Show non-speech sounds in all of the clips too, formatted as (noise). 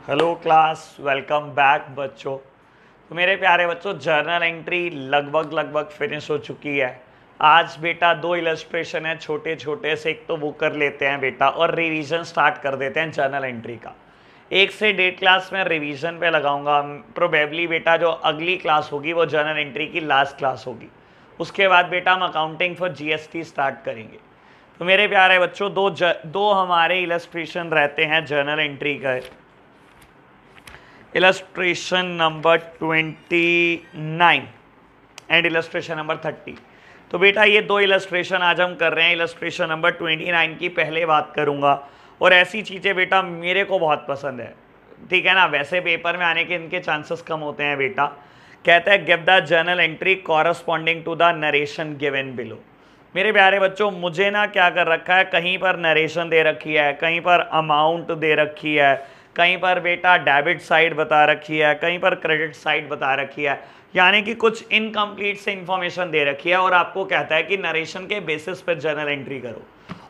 Hello class welcome back बच्चों। तो मेरे प्यारे बच्चों जर्नल एंट्री लगभग लगभग फिनिश हो चुकी है। आज बेटा दो इलस्ट्रेशन है छोटे छोटे से एक तो वो कर लेते हैं बेटा और रिवीजन स्टार्ट कर देते हैं जर्नल एंट्री का। एक से डेढ़ क्लास में रिवीजन पे लगाऊँगा। प्रोबेबली बेटा जो अगली क्लास होगी वो जर्नल एंट्री की लास्ट क्लास होगी। उसके बाद बेटा हम अकाउंटिंग फॉर जीएसटी स्टार्ट करेंगे। तो मेरे प्यारे बच्चों दो ज, दो हमारे इलस्ट्रेशन रहते हैं जर्नल एंट्री का। Number twenty nine and illustration number thirty तो बेटा, ये दो इलस्ट्रेशन आज हम कर रहे हैं। इलस्ट्रेशन नंबर ट्वेंटी नाइन की पहले बात करूँगा। और ऐसी चीज़ें बेटा, मेरे को बहुत पसंद है। ठीक है ना? वैसे पेपर में आने के इनके चांसेस कम होते हैं बेटा। कहता है give the journal entry corresponding to the narration given below मेरे प्यारे बच्चों, मुझे ना क्या कर रखा है? कहीं पर नरेशन दे रखी है, कहीं पर अमाउंट दे रखी है कहीं पर बेटा डेबिट साइड बता रखी है, कहीं पर क्रेडिट साइड बता रखी है, यानी कि कुछ इनकम्प्लीट से इंफॉर्मेशन दे रखी है और आपको कहता है कि नरेशन के बेसिस पर जर्नल एंट्री करो।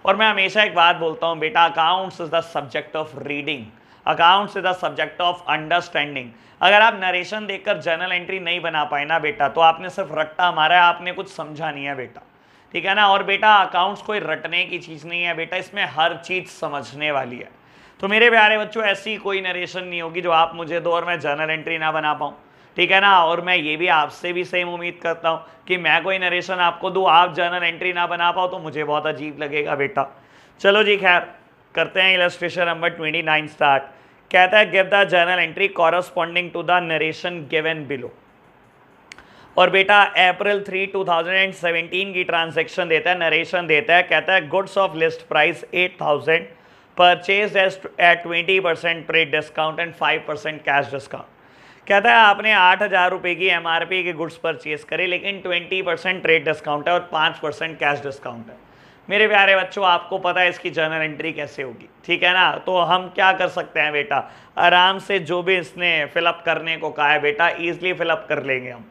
और मैं हमेशा एक बात बोलता हूँ, बेटा accounts is the subject of reading accounts is the subject of understanding अगर आप नरेशन देखकर जर्नल एंट्री नहीं बना पाए ना बेटा तो आपने सिर्फ़ रट्टा मारा है, आपने कुछ समझा नहीं है बेटा। ठीक है ना? और बेटा अकाउंट्स कोई रटने की चीज़ नहीं है बेटा, इसमें हर चीज़ समझने वाली है। तो मेरे प्यारे बच्चों, ऐसी कोई नरेशन नहीं होगी जो आप मुझे दो और मैं जर्नल एंट्री ना बना पाऊँ। ठीक है ना? और मैं ये भी आपसे भी सेम उम्मीद करता हूँ कि मैं कोई नरेशन आपको दूँ, आप जर्नल एंट्री ना बना पाओ तो मुझे बहुत अजीब लगेगा बेटा। चलो जी, खैर, करते हैं illustration number twenty nine start कहता है give the journal entry corresponding to the narration given below और बेटा April three two thousand and seventeen की ट्रांजेक्शन देता है नरेशन देता है, कहता है goods of list price eight thousand purchase at twenty percent trade discount and five percent cash discount कहता है आपने आठ हज़ार रुपये की एम आर पी के गुड्स परचेज करे, लेकिन ट्वेंटी परसेंट ट्रेड डिस्काउंट है और पाँच परसेंट कैश डिस्काउंट है। मेरे प्यारे बच्चों, आपको पता है इसकी जर्नल एंट्री कैसे होगी, ठीक है ना? तो हम क्या कर सकते हैं बेटा? आराम से जो भी इसने फिलअप करने को कहा है बेटा ईजिली फिलअप कर लेंगे हम।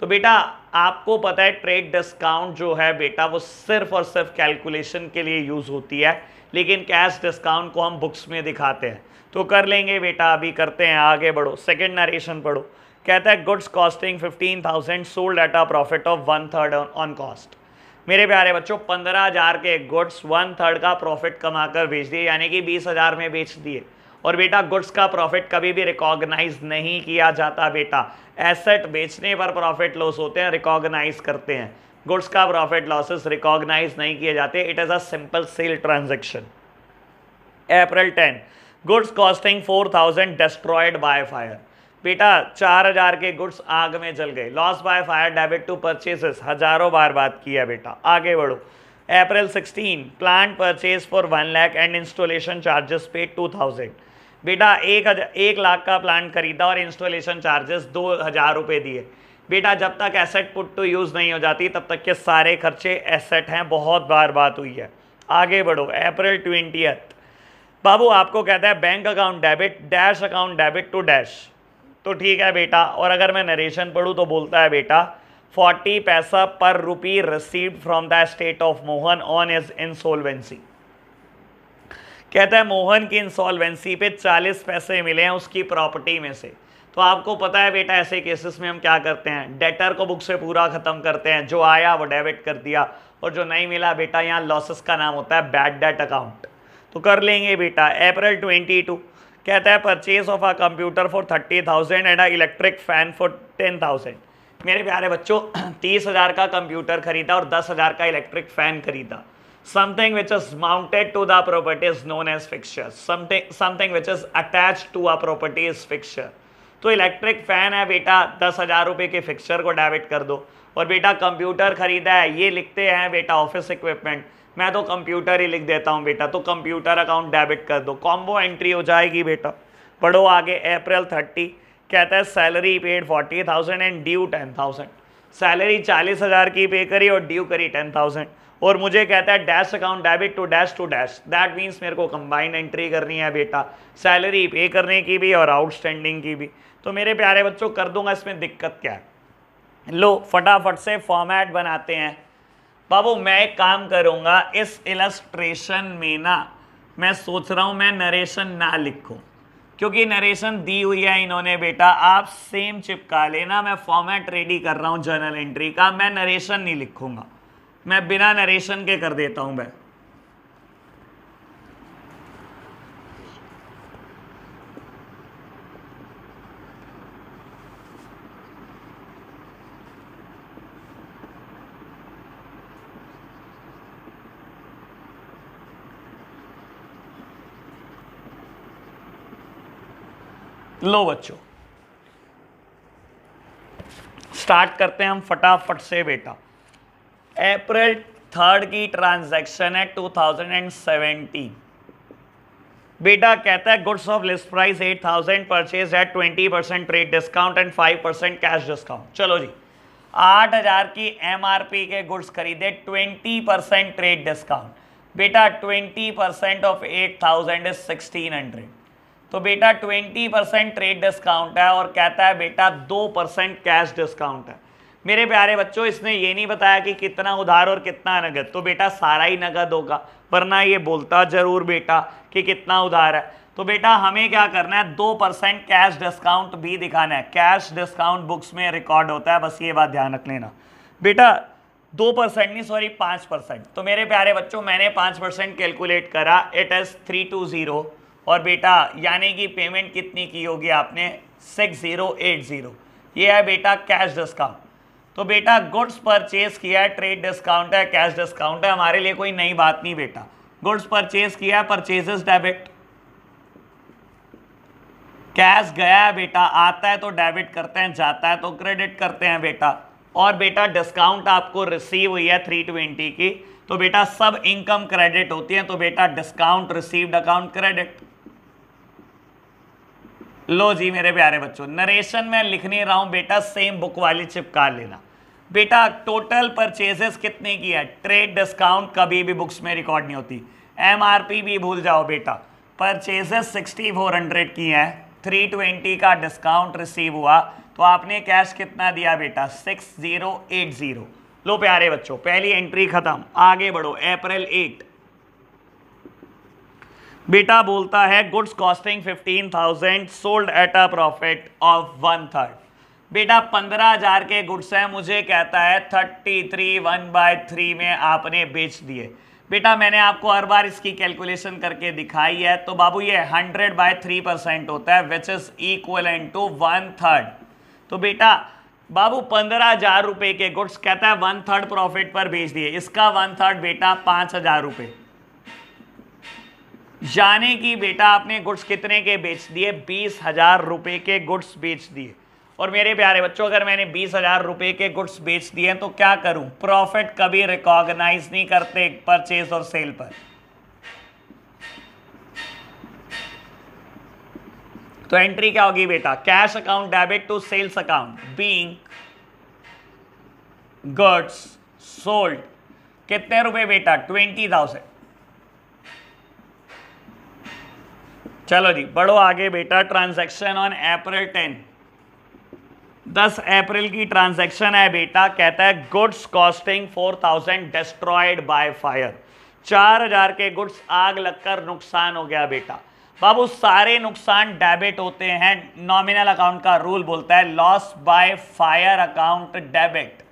तो बेटा, आपको पता है ट्रेड डिस्काउंट जो है बेटा, वो सिर्फ़ और सिर्फ़ कैलकुलेशन के लिए यूज़ होती है, लेकिन कैश डिस्काउंट को हम बुक्स में दिखाते हैं। तो कर लेंगे बेटा, अभी करते हैं, आगे बढ़ो सेकेंड नरेशन पढ़ो। कहता है goods costing fifteen thousand sold at a profit of one third on cost मेरे प्यारे बच्चों, पंद्रह हज़ार के गुड्स वन थर्ड का प्रॉफिट कमाकर बेच दिए, यानी कि बीस हज़ार में बेच दिए। और बेटा, गुड्स का प्रॉफिट कभी भी रिकॉग्नाइज नहीं किया जाता बेटा। एसेट बेचने पर प्रॉफिट लॉस होते हैं रिकॉग्नाइज करते हैं। गुड्स का प्रॉफिट लॉसेस रिकॉग्नाइज नहीं किए जाते। It is a simple sale transaction April ten goods costing four thousand destroyed by fire बेटा, चार हज़ार के गुड्स आग में जल गए। Loss by fire debit to purchases हज़ारों बार बात किया बेटा। आगे बढ़ो। April 16 plant purchase for one lakh and installation charges pay two thousand बेटा एक हज़ार एक लाख का प्लांट खरीदा और इंस्टॉलेशन चार्जेस दो हज़ार रुपये दिए। बेटा, जब तक एसेट पुट टू यूज़ नहीं हो जाती, तब तक के सारे खर्चे एसेट हैं, बहुत बार बात हुई है। आगे बढ़ो अप्रैल ट्वेंटियथ बाबू, आपको कहता है bank account debit dash account debit to dash तो ठीक है बेटा, और अगर मैं नरेशन पढ़ूँ तो बोलता है बेटा forty paisa per rupee receive from the state of Mohan on is insolvency कहता है, मोहन की इंसॉल्वेंसी पे चालीस पैसे मिले हैं उसकी प्रॉपर्टी में से। तो आपको पता है बेटा, ऐसे केसेस में हम क्या करते हैं? डेटर को बुक से पूरा ख़त्म करते हैं। जो आया, वो डेबिट कर दिया और जो नहीं मिला बेटा, यहाँ लॉसेस का नाम होता है बैड डेट अकाउंट तो कर लेंगे बेटा। अप्रैल ट्वेंटी टू कहता है purchase of a computer for thirty thousand and a electric fan for ten thousand मेरे प्यारे बच्चों, (clears throat) तीस हज़ार का कंप्यूटर खरीदा और दस हज़ार का इलेक्ट्रिक फ़ैन खरीदा। Something which is mounted to the property is known as fixture. Something something which is attached to a property is fixture. तो इलेक्ट्रिक फ़ैन है बेटा, दस हज़ार रुपये के फिक्सचर को डेबिट कर दो। और बेटा कंप्यूटर खरीदा है, ये लिखते हैं बेटा ऑफ़िस इक्विपमेंट मैं तो कंप्यूटर ही लिख देता हूँ बेटा तो कंप्यूटर अकाउंट डेबिट कर दो। कॉम्बो एंट्री हो जाएगी बेटा। पढ़ो आगे अप्रैल थर्टी कहता है salary paid forty thousand and due ten thousand salary चालीस हज़ार की पे करी और ड्यू करी टेन थाउज़ेंड और मुझे कहता है dash account debit to dash to dash that means मेरे को कंबाइंड एंट्री करनी है बेटा। सैलरी पे करने की भी और आउटस्टैंडिंग की भी। तो मेरे प्यारे बच्चों, कर दूँगा इसमें दिक्कत क्या है? लो, फटाफट से फॉर्मेट बनाते हैं। बाबू, मैं एक काम करूँगा, इस इलस्ट्रेशन में ना, मैं सोच रहा हूँ मैं नरेशन ना लिखूं। क्योंकि नरेशन दी हुई है इन्होंने बेटा। आप सेम चिपका लेना, मैं फॉर्मेट रेडी कर रहा हूँ जर्नल एंट्री का। मैं नरेशन नहीं लिखूँगा। मैं बिना नरेशन के कर देता हूँ मैं। लो बच्चों स्टार्ट करते हैं हम फटाफट से बेटा। अप्रैल थर्ड की ट्रांजैक्शन है 2017 बेटा कहता है goods of list price 8000 purchase at 20 percent trade discount and 5 percent cash discount चलो जी 8000 की एमआरपी के गुड्स खरीदे 20 परसेंट ट्रेड डिस्काउंट बेटा 20 परसेंट ऑफ़ 8000 इज़ 1600 तो बेटा 20 परसेंट ट्रेड डिस्काउंट है और कहता है बेटा दो परसेंट कैश डिस्काउंट है। मेरे प्यारे बच्चों, इसने ये नहीं बताया कि कितना उधार और कितना नगद। तो बेटा, सारा ही नगद होगा, वरना ये बोलता ज़रूर बेटा कि कितना उधार है। तो बेटा, हमें क्या करना है? दो परसेंट कैश डिस्काउंट भी दिखाना है। कैश डिस्काउंट बुक्स में रिकॉर्ड होता है, बस ये बात ध्यान रख लेना। बेटा, दो परसेंट नहीं सॉरी पाँच परसेंट। तो मेरे प्यारे बच्चों, मैंने पाँच परसेंट कैलकुलेट करा it is three two zero और बेटा, यानी कि पेमेंट कितनी की होगी आपने? सिक्स ज़ीरो एट ज़ीरो ये है बेटा कैश डिस्काउंट तो बेटा, गुड्स परचेज किया है, ट्रेड डिस्काउंट है, कैश डिस्काउंट है, हमारे लिए कोई नई बात नहीं बेटा। गुड्स परचेज किया है, परचेजेस डेबिट। कैश गया है बेटा, आता है तो डेबिट करते हैं, जाता है तो क्रेडिट करते हैं बेटा। और बेटा, डिस्काउंट आपको रिसीव हुई है थ्री ट्वेंटी की तो बेटा, सब इनकम क्रेडिट होती है तो बेटा डिस्काउंट रिसीव्ड अकाउंट क्रेडिट लो जी मेरे प्यारे बच्चों नरेशन में लिख नहीं रहा हूँ, बेटा सेम बुक वाली चिपका लेना। बेटा टोटल परचेजेस कितने की है? ट्रेड डिस्काउंट कभी भी बुक्स में रिकॉर्ड नहीं होती। एमआरपी भी भूल जाओ बेटा। परचेजेस सिक्सटी फोर हंड्रेड की है। थ्री ट्वेंटी का डिस्काउंट रिसीव हुआ। तो आपने कैश कितना दिया बेटा? सिक्स ज़ीरो एट ज़ीरो लो प्यारे बच्चों, पहली एंट्री खत्म। आगे बढ़ो। अप्रैल एट बेटा बोलता है goods costing fifteen thousand sold at a profit of one third बेटा पंद्रह हज़ार के गुड्स हैं, मुझे कहता है thirty three one by three में आपने बेच दिए। बेटा, मैंने आपको हर बार इसकी कैलकुलेशन करके दिखाई है तो बाबू ये हंड्रेड बाय थ्री परसेंट होता है which is equal to one third तो बेटा, बाबू पंद्रह हज़ार रुपए के गुड्स कहता है वन थर्ड प्रॉफिट पर बेच दिए, इसका वन थर्ड बेटा पाँच हज़ार रुपए। जाने की बेटा आपने गुड्स कितने के बेच दिए? बीस हज़ार रुपए के गुड्स बेच दिए। और मेरे प्यारे बच्चों, अगर मैंने बीस हज़ार रुपए के गुड्स बेच दिए तो क्या करूँ? प्रॉफिट कभी रिकॉग्नाइज नहीं करते परचेज और सेल पर। तो एंट्री क्या होगी बेटा? Cash account debit to sales account being goods sold कितने रुपए बेटा? ट्वेंटी थाउज़ेंड चलो जी, बढ़ो आगे बेटा ट्रांजैक्शन ऑन अप्रैल टेन दस अप्रैल की ट्रांजैक्शन है, बेटा। कहता है goods costing four thousand destroyed by fire चार हज़ार के गुड्स आग लगकर नुकसान हो गया, बेटा। बाबू, सारे नुकसान डेबिट होते हैं। नॉमिनल अकाउंट का रूल बोलता है loss by fire account debit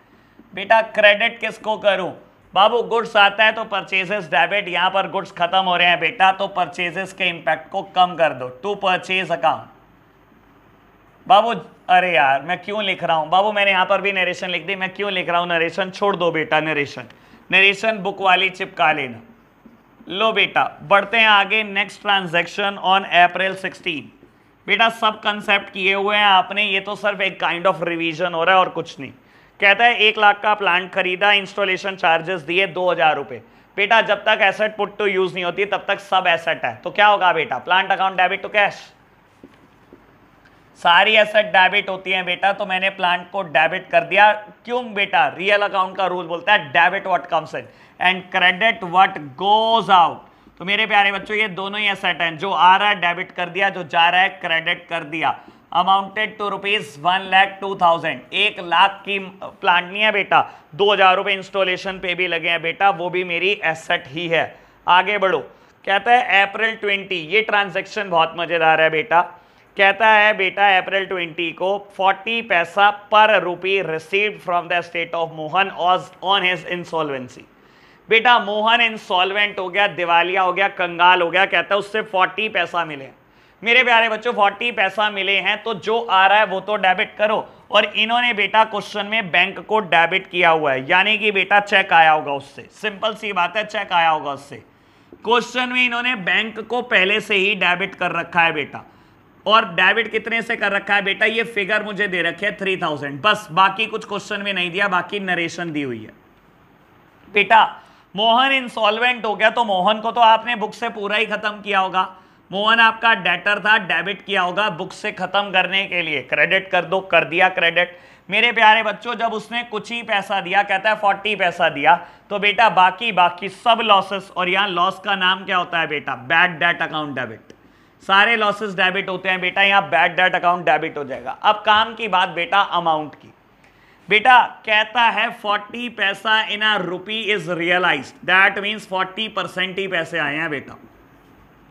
बेटा क्रेडिट किसको करूँ? बाबू गुड्स आता है तो परचेजेस डेबिट यहाँ पर गुड्स खत्म हो रहे हैं, बेटा तो परचेजेस के इंपैक्ट को कम कर दो। टू परचेज अकाउंट बाबू, अरे यार, मैं क्यों लिख रहा हूँ? बाबू, मैंने यहाँ पर भी नरेशन लिख दी। मैं क्यों लिख रहा हूँ? नरेशन छोड़ दो बेटा नरेशन नरेशन बुक वाली चिपका लेना। लो बेटा, बढ़ते हैं आगे नेक्स्ट ट्रांजेक्शन ऑन अप्रैल 16 बेटा, सब कंसेप्ट किए हुए हैं आपने, ये तो सिर्फ़ एक काइंड ऑफ़ रिवीजन हो रहा है और कुछ नहीं। कहता है, एक लाख का प्लांट खरीदा इंस्टॉलेशन चार्जेस दिए दो हज़ार रुपए। बेटा, जब तक एसेट पुट टू यूज़ नहीं होती, तब तक सब एसेट है। तो क्या होगा बेटा? Plant account debit to cash सारी एसेट डेबिट होती है बेटा तो मैंने प्लांट को डेबिट कर दिया। क्यों बेटा? रियल अकाउंट का रूल बोलता है debit what comes in and credit what goes out तो मेरे प्यारे बच्चों, ये दोनों ही एसेट हैं, जो आ रहा है डेबिट कर दिया, जो जा रहा है क्रेडिट कर दिया। Amounted to rupees one lakh two thousand एक लाख की प्लांट नहीं है बेटा, दो हज़ार रुपए इंस्टॉलेशन पे भी लगे हैं बेटा, वो भी मेरी एसेट ही है। आगे बढ़ो। कहता है अप्रैल ट्वेंटी ये ट्रांजेक्शन बहुत मज़ेदार है बेटा। कहता है, बेटा अप्रैल ट्वेंटी को forty paisa per rupee received from the state of Mohan on his insolvency बेटा मोहन इंसॉल्वेंट हो गया, दिवालिया हो गया, कंगाल हो गया, कहता है उससे फोर्टी पैसा मिले मेरे प्यारे बच्चों फोर्टी पैसा मिले हैं तो जो आ रहा है वो तो डेबिट करो। और इन्होंने बेटा क्वेश्चन में बैंक को डेबिट किया हुआ है, यानी कि बेटा चेक आया होगा उससे। सिंपल सी बात है चेक आया होगा उससे। क्वेश्चन में इन्होंने बैंक को पहले से ही डेबिट कर रखा है बेटा। और डेबिट कितने से कर रखा है बेटा? ये फिगर मुझे दे रखे है थ्री थाउज़ेंड बस, बाकी कुछ क्वेश्चन में नहीं दिया, बाकी नरेशन दी हुई है। बेटा, मोहन इंसॉल्वेंट हो गया तो मोहन को तो आपने बुक से पूरा ही खत्म किया होगा। मोहन आपका डेटर था डेबिट किया होगा बुक से खत्म करने के लिए। क्रेडिट कर दो, कर दिया क्रेडिट मेरे प्यारे बच्चों, जब उसने कुछ ही पैसा दिया, कहता है फोर्टी पैसा दिया तो बेटा बाकी बाकी सब लॉसेस और यहाँ लॉस का नाम क्या होता है बेटा? बैड डेट अकाउंट डेबिट सारे लॉसेस डेबिट होते हैं बेटा यहाँ बैड डेट अकाउंट डेबिट हो जाएगा। अब काम की बात बेटा अमाउंट की। बेटा, कहता है forty paisa in a rupee is realise that means forty percent ही पैसे आए हैं बेटा।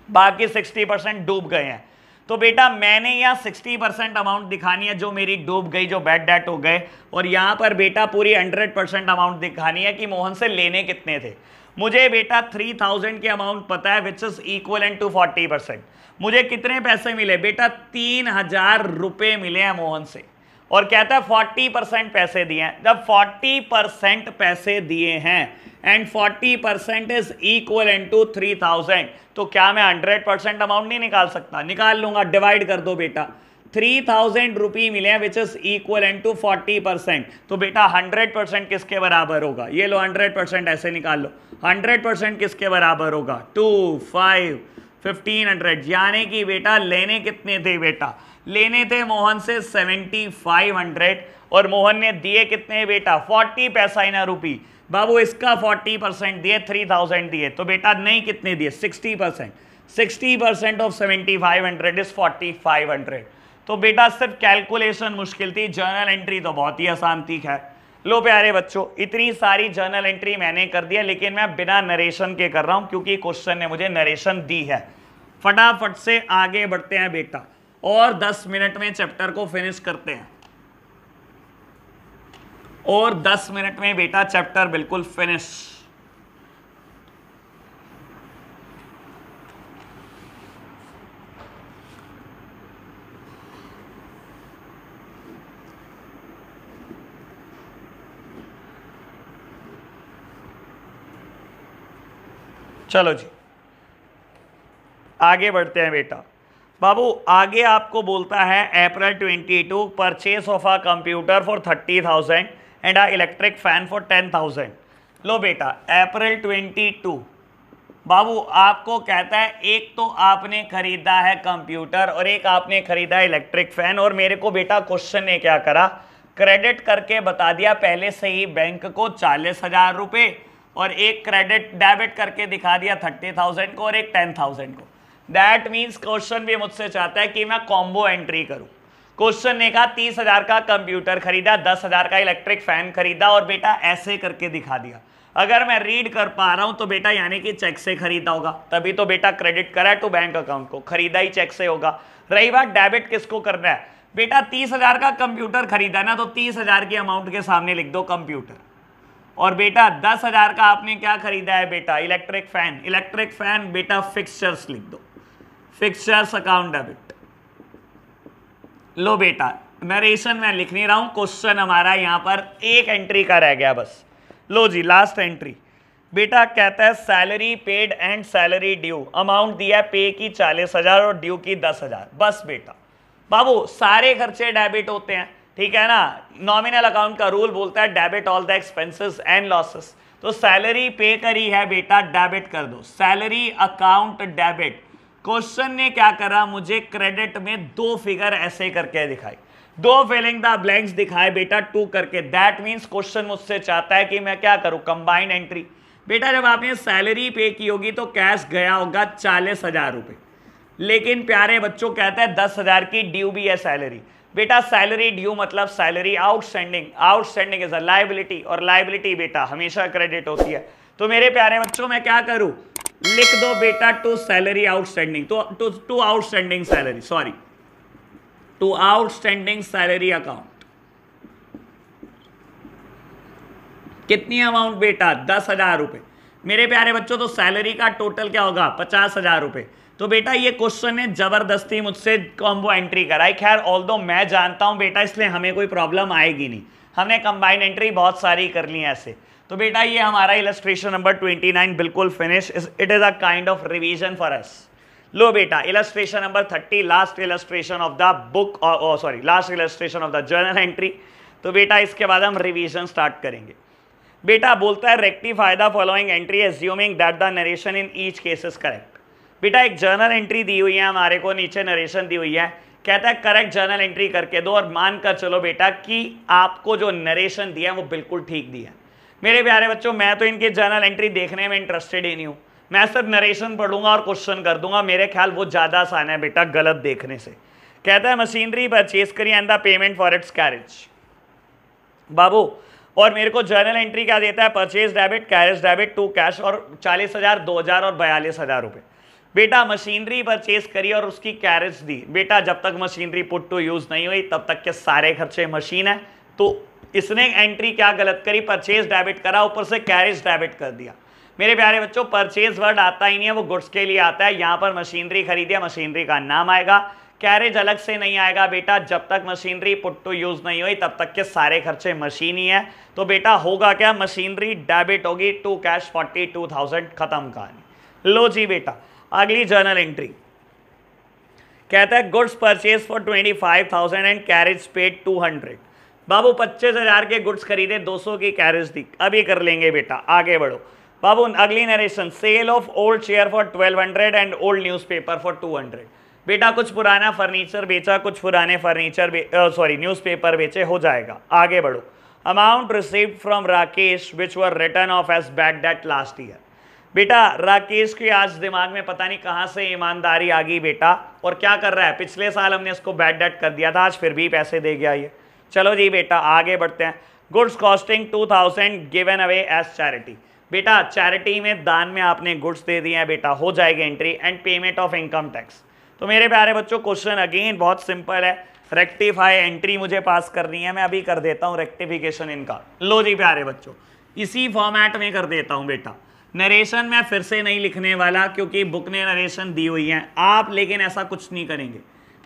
बाकी सिक्सटी परसेंट डूब गए हैं। तो बेटा, मैंने यहाँ सिक्सटी परसेंट अमाउंट दिखानी है, जो मेरी डूब गई, जो बैड डेट हो गए। और यहाँ पर बेटा पूरी हंड्रेड परसेंट अमाउंट दिखानी है कि मोहन से लेने कितने थे। मुझे बेटा थ्री थाउज़ेंड के अमाउंट पता है which is equal and to forty percent मुझे कितने पैसे मिले? बेटा तीन हज़ार रुपये मिले हैं मोहन से। और कहता है फोर्टी परसेंट पैसे दिए हैं। जब फोर्टी परसेंट पैसे दिए हैं and forty percent is equal and two three thousand तो क्या मैं हंड्रेड परसेंट अमाउंट नहीं निकाल सकता? निकाल लूँगा डिवाइड कर दो बेटा। थ्री थाउज़ेंड रुपी मिले which is equal and to forty percent तो बेटा हंड्रेड परसेंट किसके बराबर होगा? ये लो हंड्रेड परसेंट ऐसे निकाल लो। हंड्रेड परसेंट किसके बराबर होगा? टू फाइव फिफ्टीन हंड्रेड यानी कि बेटा, लेने कितने थे बेटा? लेने थे मोहन से सेवेंटी फाइव हंड्रेड और मोहन ने दिए कितने बेटा? फोर्टी पैसा इन रुपी। बाबू, इसका फोर्टी परसेंट दिए थ्री थाउज़ेंड दिए। तो बेटा, नहीं कितने दिए? Sixty percent sixty percent of seventy five hundred is forty five hundred तो बेटा सिर्फ़ कैलकुलेशन मुश्किल थी जर्नल एंट्री तो बहुत ही आसान थी है लो प्यारे बच्चों, इतनी सारी जर्नल एंट्री मैंने कर दिया लेकिन मैं बिना नरेशन के कर रहा हूँ, क्योंकि क्वेश्चन ने मुझे नरेशन दी है। फटाफट से आगे बढ़ते हैं बेटा, और 10 मिनट में चैप्टर को फिनिश करते हैं। और 10 मिनट में बेटा चैप्टर बिल्कुल फिनिश चलो जी। आगे बढ़ते हैं बेटा। बाबू, आगे आपको बोलता है April 22 purchase of a computer for thirty thousand and a electric fan for ten thousand लो बेटा अप्रैल 22 बाबू, आपको कहता है, एक तो आपने खरीदा है कंप्यूटर और एक आपने खरीदा इलेक्ट्रिक फ़ैन और मेरे को बेटा क्वेश्चन ने क्या करा? क्रेडिट करके बता दिया, पहले से ही बैंक को चालीस हज़ार रुपये और एक क्रेडिट डेबिट करके दिखा दिया थर्टी थाउज़ेंड को और एक टेन थाउज़ेंड को। दैट मीन्स क्वेश्चन भी मुझसे चाहता है कि मैं कॉम्बो एंट्री करूँ। क्वेश्चन ने कहा, तीस हज़ार का कंप्यूटर खरीदा, दस हज़ार का इलेक्ट्रिक फ़ैन खरीदा और बेटा ऐसे करके दिखा दिया। अगर मैं रीड कर पा रहा हूँ तो बेटा यानी कि चेक से खरीदा होगा। तभी तो बेटा क्रेडिट करा टू बैंक अकाउंट को। खरीदा ही चेक से होगा। रही बात डेबिट किसको करना है? बेटा तीस हज़ार का कंप्यूटर खरीदा ना तो तीस हज़ार की अमाउंट के सामने लिख दो कंप्यूटर और बेटा, दस हज़ार का आपने क्या खरीदा है बेटा? इलेक्ट्रिक फ़ैन इलेक्ट्रिक फ़ैन बेटा फिक्सचर्स लिख दो। फिक्सचर्स अकाउंट डेबिट लो बेटा नरेशन मैं लिख नहीं रहा हूँ क्वेश्चन हमारा यहाँ पर एक एंट्री का रह गया बस। लो जी लास्ट एंट्री बेटा, कहता है salary paid and salary due amount दिया पे की चालीस हज़ार और ड्यू की दस हज़ार। बस बेटा। बाबू, सारे खर्चे डेबिट होते हैं। ठीक है ना? नॉमिनल अकाउंट का रूल बोलता है debit all the expenses and losses तो सैलरी पे करी है बेटा डेबिट कर दो। सैलरी अकाउंट डेबिट क्वेश्चन ने क्या करा? मुझे क्रेडिट में दो फिगर ऐसे करके दिखाई। दो फिलिंग द ब्लैंक्स दिखाए बेटा टू करके। दैट मींस क्वेश्चन मुझसे चाहता है कि मैं क्या करूँ? कंबाइंड एंट्री बेटा, जब आपने सैलरी पे की होगी तो कैश गया होगा चालीस हज़ार रुपए। लेकिन प्यारे बच्चों, कहते हैं दस हज़ार की ड्यू भी है सैलरी बेटा सैलरी ड्यू मतलब salary outstanding outstanding is a liability और लाइबिलिटी बेटा हमेशा क्रेडिट होती है। तो मेरे प्यारे बच्चों, मैं क्या करूँ? लिख दो बेटा to salary outstanding to outstanding salary sorry to outstanding salary account कितनी अमाउंट बेटा? दस हज़ार रुपए। मेरे प्यारे बच्चों तो सैलरी का टोटल क्या होगा? पचास हज़ार रुपए। तो बेटा ये क्वेश्चन ने ज़बरदस्ती मुझसे कॉम्बो एंट्री कराई। खैर ऑल दो मैं जानता हूँ बेटा, इसलिए हमें कोई प्रॉब्लम आएगी नहीं। हमने कंबाइंड एंट्री बहुत सारी कर ली ऐसे। तो बेटा ये हमारा इलस्ट्रेशन नंबर 29 बिल्कुल finish it is a kind of revision for us लो बेटा illustration number 30 last illustration of the book sorry last illustration of the journal entry तो बेटा इसके बाद हम रिवीजन स्टार्ट करेंगे। बेटा बोलता है rectify the following entry assuming that the narration in each case is correct बेटा, एक जर्नल एंट्री दी हुई है, हमारे को नीचे नरेशन दी हुई है। कहता है करेक्ट जर्नल एंट्री करके दो और मान कर चलो बेटा कि आपको जो नरेशन दिया है, वो बिल्कुल ठीक दिया मेरे प्यारे बच्चों, मैं तो इनके जर्नल एंट्री देखने में इंटरेस्टेड ही नहीं हूँ। मैं सिर्फ़ नरेशन पढ़ूँगा और क्वेश्चन कर दूँगा। मेरे ख्याल वो ज़्यादा आसान है बेटा, गलत देखने से। कहता है, मशीनरी परचेज करिए and the payment for its carriage बाबू, और मेरे को जर्नल एंट्री क्या देता है? Purchase debit carriage debit to cash और चालीस हज़ार, दो हज़ार और बयालीस हज़ार रुपये बेटा, मशीनरी परचेज करी और उसकी कैरेज दी। बेटा, जब तक मशीनरी पुट टू यूज़ नहीं हुई, तब तक के सारे खर्चे मशीन है। तो इसने एंट्री क्या गलत करी? परचेज डेबिट करा, ऊपर से कैरेज डेबिट कर दिया। मेरे प्यारे बच्चों परचेज वर्ड आता ही नहीं है, वो गुड्स के लिए आता है। यहाँ पर मशीनरी खरीदिया, मशीनरी का नाम आएगा। कैरेज अलग से नहीं आएगा बेटा, जब तक मशीनरी पुट टू यूज़ नहीं हुई, तब तक के सारे खर्चे मशीन ही है। तो बेटा, होगा क्या? मशीनरी डेबिट होगी to cash forty two thousand खत्म कहानी। लो जी बेटा अगली जर्नल एंट्री कहता है goods purchase for twenty five thousand and carriage paid two hundred बाबू, पच्चीस हज़ार के गुड्स खरीदे, दो सौ की कैरेज दी। अभी कर लेंगे बेटा, आगे बढ़ो। बाबू, अगली narration sale of old chair for twelve hundred and old newspaper for two hundred बेटा, कुछ पुराना फर्नीचर बेचा, कुछ पुराने फर्नीचर सॉरी न्यूज़पेपर बेचे, हो जाएगा। आगे बढ़ो। Amount receive from Rakesh which were return of as bad debt last year बेटा, राकेश की आज दिमाग में पता नहीं कहाँ से ईमानदारी आ गई बेटा, और क्या कर रहा है? पिछले साल हमने इसको बैड डेट कर दिया था, आज फिर भी पैसे दे गया ये। चलो जी बेटा, आगे बढ़ते हैं। Goods costing two thousand given away as charity बेटा चैरिटी में दान में आपने गुड्स दे दिए हैं बेटा, हो जाएगी entry and payment of income tax तो मेरे प्यारे बच्चों क्वेश्चन अगेन बहुत सिंपल है। रेक्टिफाई एंट्री मुझे पास करनी है, मैं अभी कर देता हूँ रेक्टिफिकेशन इनका। लो जी प्यारे बच्चों, इसी फॉर्मेट में कर देता हूँ बेटा। नरेशन मैं फिर से नहीं लिखने वाला क्योंकि बुक ने नरेशन दी हुई है। आप लेकिन ऐसा कुछ नहीं करेंगे।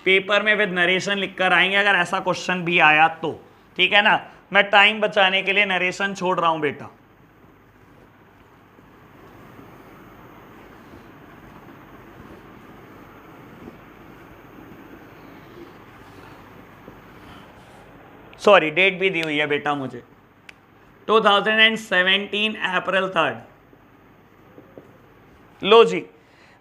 पेपर में विद नरेशन लिख कर आएँगे, अगर ऐसा क्वेश्चन भी आया तो। ठीक है ना? मैं टाइम बचाने के लिए नरेशन छोड़ रहा हूँ बेटा। सॉरी डेट भी दी हुई है बेटा मुझे। 2017 अप्रैल थर्ड लो जी।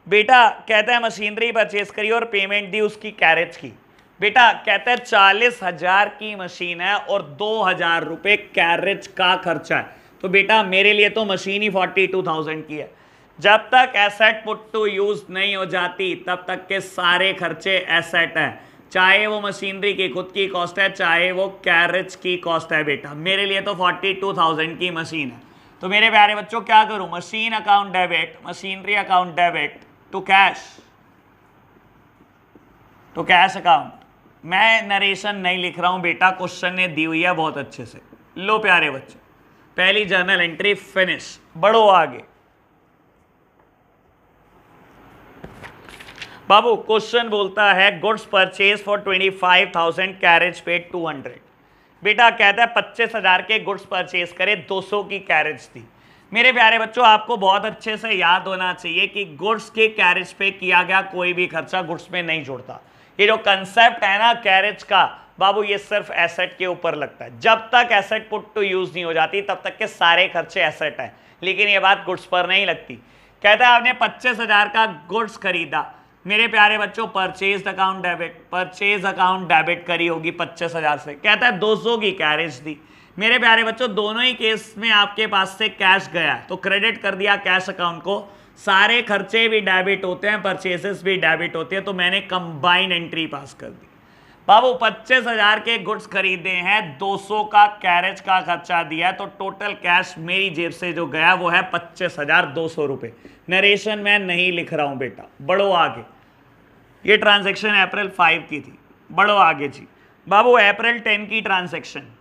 बेटा कहता है मशीनरी परचेज करी और पेमेंट दी उसकी कैरेज की। बेटा कहता है चालीस हज़ार की मशीन है और दो हज़ार रुपए कैरेज का खर्चा है। तो बेटा मेरे लिए तो मशीन ही फोर्टी टू थाउज़ेंड की है। जब तक एसेट पुट टू यूज़ नहीं हो जाती, तब तक के सारे खर्चे एसेट हैं। चाहे वो मशीनरी की, खुद की कॉस्ट है, चाहे वो कैरेज की कॉस्ट है बेटा। मेरे लिए तो फोर्टी टू थाउज़ेंड की मशीन है। तो मेरे प्यारे बच्चों, क्या करूँ? Machine account debit machinery account debit to cash to cash account मैं नरेशन नहीं लिख रहा हूँ, बेटा क्वेश्चन ने दी हुई है बहुत अच्छे से। लो प्यारे बच्चे, पहली जर्नल एंट्री फिनिश बढ़ो आगे। बाबू क्वेश्चन बोलता है goods purchase for twenty five thousand carriage paid two hundred बेटा कहता है पच्चीस हज़ार के गुड्स परचेज करे, दो सौ की कैरेज थी मेरे प्यारे बच्चों, आपको बहुत अच्छे से याद होना चाहिए कि गुड्स के कैरेज पे किया गया कोई भी खर्चा गुड्स में नहीं जुड़ता। ये जो कंसेप्ट है ना कैरेज का, बाबू, ये सिर्फ़ एसेट के ऊपर लगता है। जब तक एसेट पुट टू यूज़ नहीं हो जाती, तब तक के सारे खर्चे एसेट हैं। लेकिन ये बात गुड्स पर नहीं लगती। कहता है आपने पच्चीस हज़ार का गुड्स खरीदा मेरे प्यारे बच्चों purchase account debit purchase account debit करी होगी पच्चीस हज़ार से। कहता है दो सौ की कैरेज दी। मेरे प्यारे बच्चों, दोनों ही केस में आपके पास से कैश गया तो क्रेडिट कर दिया कैश अकाउंट को। सारे खर्चे भी डेबिट होते हैं परचेसेस भी डेबिट होते हैं। तो मैंने कंबाइंड एंट्री पास कर दी। बाबू, पच्चीस हज़ार के गुड्स खरीदे हैं 200 का कैरेज का खर्चा दिया तो टोटल कैश मेरी जेब से जो गया वो है पच्चीस हज़ार दो सौ रुपए। नरेशन मैं नहीं लिख रहा हूँ बेटा, बढ़ो आगे। ये ट्रांजेक्शन अप्रैल फाइव की थी, बढ़ो आगे जी। बाबू अप्रैल टेन की transaction